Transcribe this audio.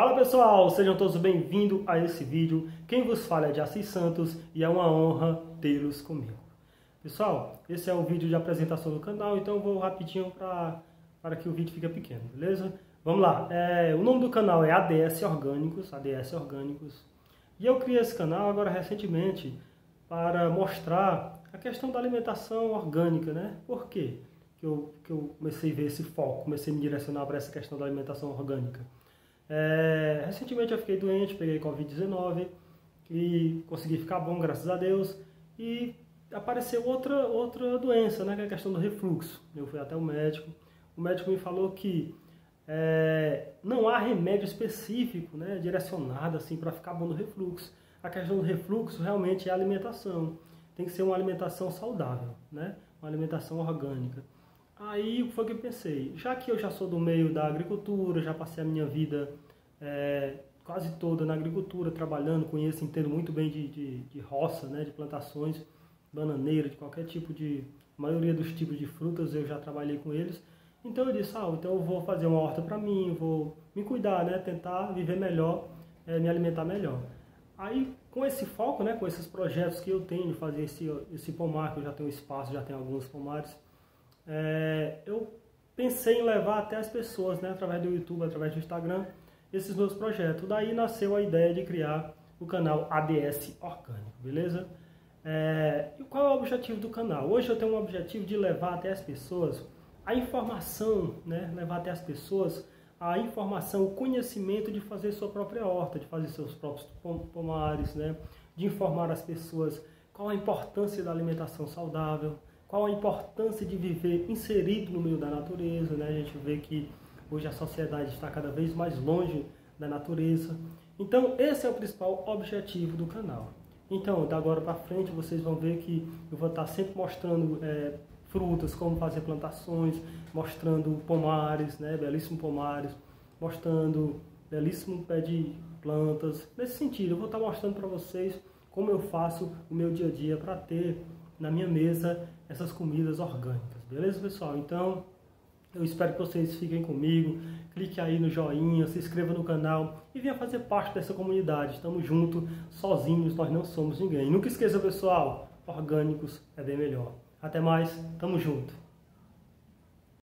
Fala pessoal, sejam todos bem-vindos a esse vídeo. Quem vos fala é de Assis Santos e é uma honra tê-los comigo. Pessoal, esse é o vídeo de apresentação do canal, então eu vou rapidinho para que o vídeo fique pequeno, beleza? Vamos lá, é, o nome do canal é ADS Orgânicos, ADS Orgânicos. E eu criei esse canal agora recentemente para mostrar a questão da alimentação orgânica, né? Por quê? Que eu, que eu comecei a ver esse foco, comecei a me direcionar para essa questão da alimentação orgânica. É, recentemente eu fiquei doente, peguei Covid-19 e consegui ficar bom, graças a Deus. E apareceu outra, outra doença, né, que é a questão do refluxo. Eu fui até o médico, o médico me falou que é, não há remédio específico, né, direcionado assim para ficar bom no refluxo. A questão do refluxo realmente é a alimentação. Tem que ser uma alimentação saudável, né, uma alimentação orgânica. Aí foi que eu pensei, já que eu já sou do meio da agricultura, já passei a minha vida é, quase toda na agricultura, trabalhando, conheço, entendo muito bem de, de, de roça, né, de plantações, bananeira, de qualquer tipo de, maioria dos tipos de frutas eu já trabalhei com eles. Então eu disse, ah, então eu vou fazer uma horta para mim, vou me cuidar, né, tentar viver melhor, é, me alimentar melhor. Aí com esse foco, né, com esses projetos que eu tenho de fazer esse, esse pomar, que eu já tenho espaço, já tenho alguns pomares, é, eu pensei em levar até as pessoas, né, através do YouTube, através do Instagram, esses meus projetos. Daí nasceu a ideia de criar o canal ADS Orgânico, beleza? É, e qual é o objetivo do canal? Hoje eu tenho um objetivo de levar até as pessoas a informação, né, levar até as pessoas a informação, o conhecimento de fazer sua própria horta, de fazer seus próprios pomares, né, de informar as pessoas qual a importância da alimentação saudável, qual a importância de viver inserido no meio da natureza, né? A gente vê que hoje a sociedade está cada vez mais longe da natureza. Então, esse é o principal objetivo do canal. Então, da agora para frente, vocês vão ver que eu vou estar sempre mostrando é, frutas, como fazer plantações, mostrando pomares, né, belíssimos pomares, mostrando belíssimo pé de plantas. Nesse sentido, eu vou estar mostrando para vocês como eu faço o meu dia a dia para ter na minha mesa essas comidas orgânicas. Beleza, pessoal? Então, eu espero que vocês fiquem comigo. Clique aí no joinha, se inscreva no canal e venha fazer parte dessa comunidade. Estamos juntos, sozinhos nós não somos ninguém. nunca esqueça, pessoal, orgânicos é bem melhor. Até mais, tamo junto.